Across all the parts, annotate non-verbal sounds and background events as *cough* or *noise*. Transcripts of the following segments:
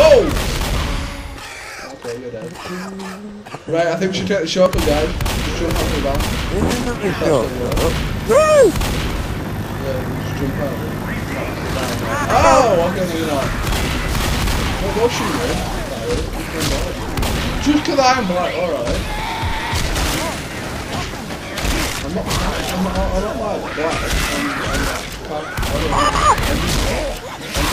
Oh! Okay, you're dead. Right, I think we should take the shotgun, guys. Just jump out the van. This the That's shot. the way. Woo! Yeah, just jump out. Oh, okay, no, you're not. Well, go shoot me. Just because I'm black, alright. I'm not, I'm not, I'm not like black. I'm, I'm, I'm, I'm, I'm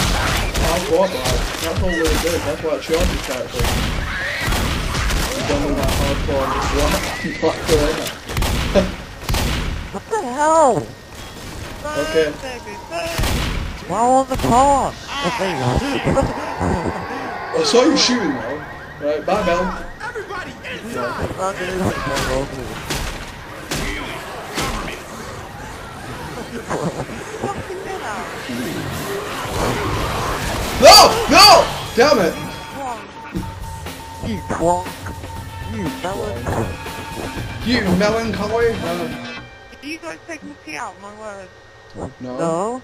hardcore black. That's all really good. That's what Chauncey's character is. He's done with that hardcore black, black gorilla. What the hell? Okay. Why on the car? I saw you shooting though. Right, bye Bell. *laughs* No! No! Damn it! You twonk. You melon. You melancholy. Uh, You guys take me tea out, my word. no.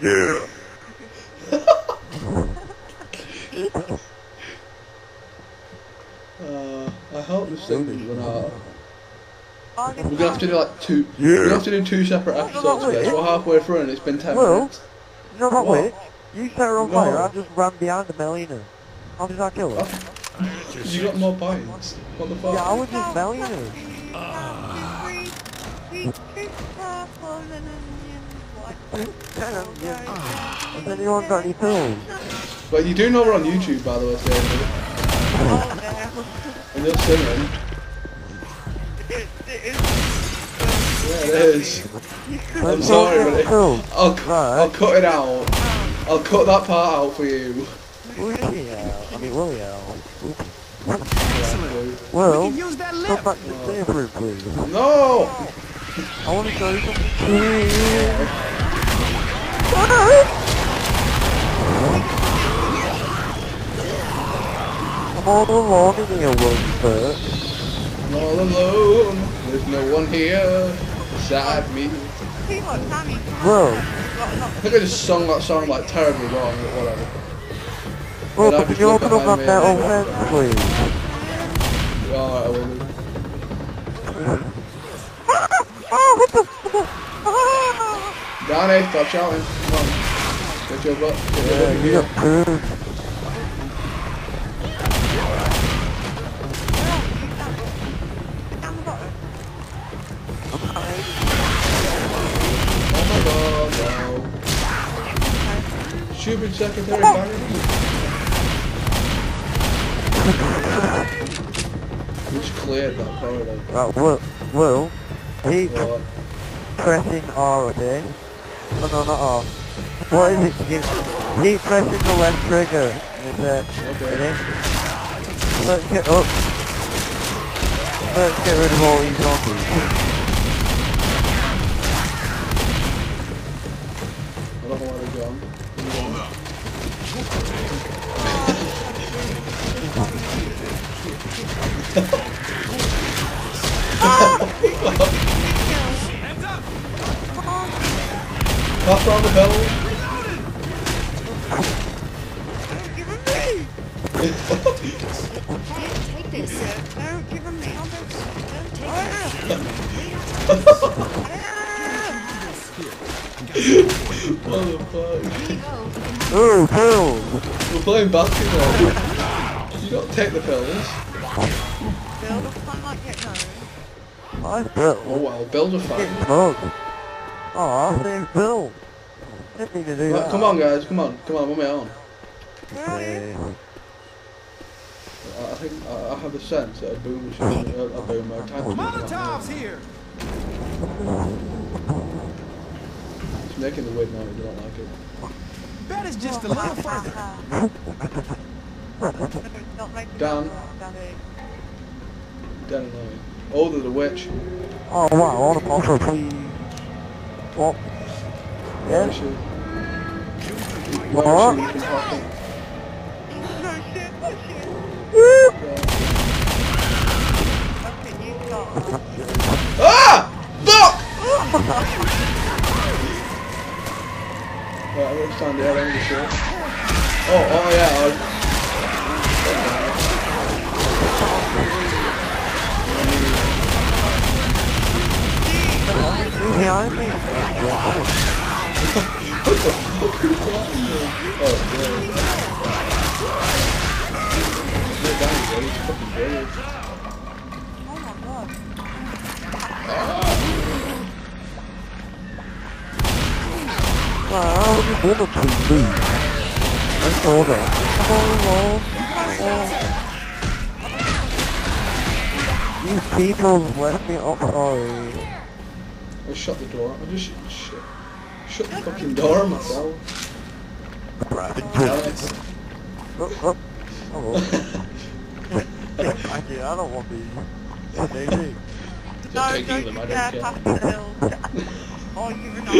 No? *laughs* Uh, I hope this thing is run out. We're gonna have to do like two. Yeah. We're gonna have to do two separate episodes, guys. We're halfway through and it's been ten Well, minutes. You know what, What? wait? You set her on No. fire, I just ran behind the Melina. How did I kill her? You got more points. What the fuck? Yeah, I was just Melina. Has anyone got any pills? But you do know we're on YouTube, by the way, Stacey. And you're singing. Yeah, it is. I'm sorry, but it, I'll, I'll cut it out. I'll cut that part out for you. Will yeah. I mean, will yeah. Excellent. Well, come back to the safe please. No! I want to show you something. I'm all alone in here, Rosebud. I'm all alone. There's no one here beside me. See what, Bro, I think I just sung that song like terribly wrong, but whatever. And I you open up that metal fence, please? Alright, I will do. Oh, what the? Danny, stop shouting. Come on. Get your butt. Get your Yeah, you here. got proved. Down the bottom. Oh my god. Stupid secretary banging. Which cleared that corridor. Right, Will, Will, keep What? Uh, pressing R, okay? No, no, not R. What is it? Keep, keep pressing the left trigger. Is that, Okay. ready? Let's get up. Let's get rid of all these zombies. Pass round the bell. Take this. Give him. I'll. Don't take the fuck? Ooh, pills! We're playing basketball. You don't take the pills. Bill, the fun might get known. Nice Bill. Oh well, bills are fine. Getting drugged. Oh, I saved Didn't need to do Right, that. come on guys, come on, come on, I'm on my own. Where are you? Okay. I I think I I have a sense that a boomer should a, a boomer. Time to Molotovs here! It's making the weird noise, I don't like it. Bet is just a little further. *laughs* Not making Down. noise, Daddy. Dead annoying. Oh, there's a witch. Oh wow, I want to offer please. What? Yeah? What? No shit. No shit. Ah! Fuck! Alright, I went down the other end of the ship. Oh, oh yeah, I... Yeah, I think. what the fuck is that? Oh, man. My God. Wow, what Oh, oh, people left me, oh sorry. I shut the door. I just sh- shut the fucking door myself. Alex. Oh, oh. Hello. Thank you, I don't want these. Yeah, Daisy. No, don't them, you I don't dare care. pass the hills. *laughs* oh, you're not.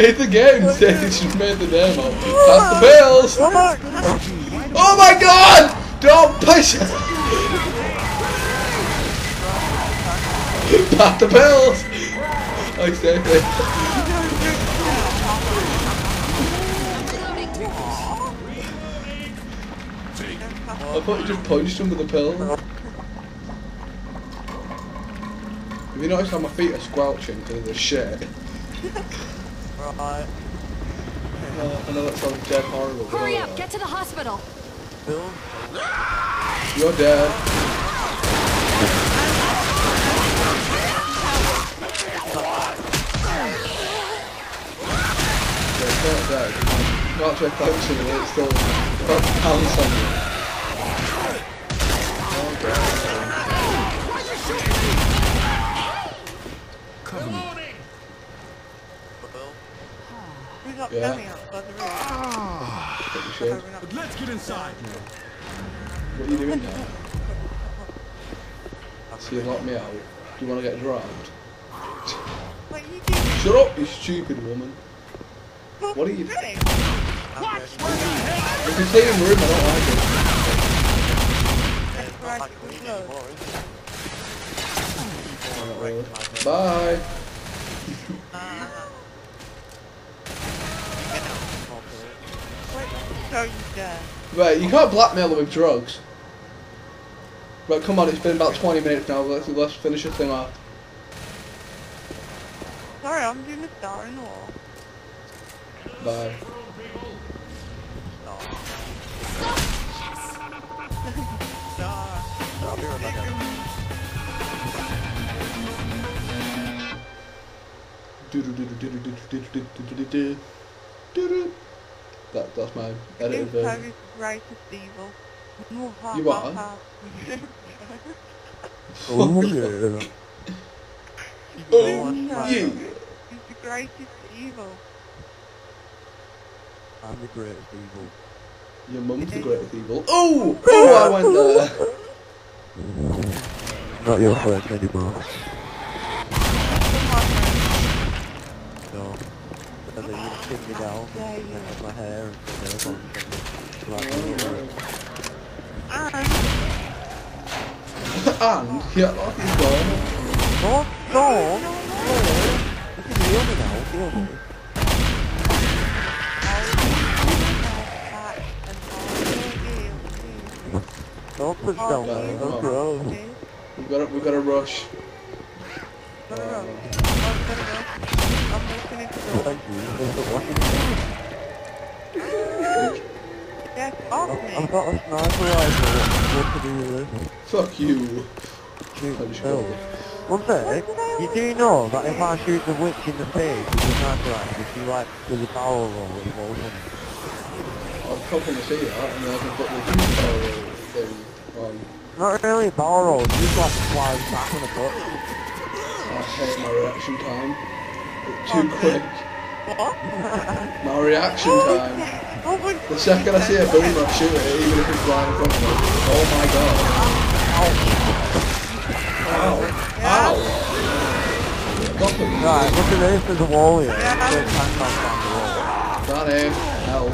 it's the game, Dave. You just made the name up. Pass the bills! Oh my god! Don't push it! *laughs* Pass the bills! Exactly. I thought you just punched him with a pill. Have you noticed how my feet are squelching because of the shit? *laughs* Right. Uh, I know that sounds dead horrible. Hurry up, get to the hospital. Bill? You're dead. not on you. Me. We got yeah. the. Ah. But let's get inside. What are you doing now? you locked me out. Do you want to get drowned? Shut up, you stupid woman. What are you- doing? It's a clean room, I don't like it. That's right, it was low. Not. Bye. Wait, you. Right, you can't blackmail them with drugs. Right, come on, it's been about 20 minutes now, let's, let's finish this thing off. Sorry, I'm doing a star in the wall. Bye. That, that's my edit of. You are? *laughs* oh, yeah. oh, yeah. He's the greatest evil. I'm the greatest evil. Your mum's the greatest evil. Oh! Oh, I went there. *laughs* Not your friend anymore. No. And then you pin me down Yeah, and then have my hair and nails on *laughs* and like And and, yeah, lock his door. No, no, no. You can heal me now, heal me. Don't push oh, down, man. Don't grow. We gotta, we gotta rush. I'm looking a sniper rifle. What to do with it? Fuck you. Shoot One sec, you do know that if I shoot the witch in the face with a sniper rifle, she like does a barrel roll and falls on. I'm probably gonna that and then I can put the barrel roll thing on. Um, Not really roll, just like flies back in the butt. I hate my reaction time. It's too oh, quick. What? My reaction oh, time. Oh my The second I see a boomer, I shoot it, even if it's flying in front of me. Oh my god. Ow. Ow. It. Right, look at this, there's a wall here. Yeah. There's tank down the wall. Danny, help.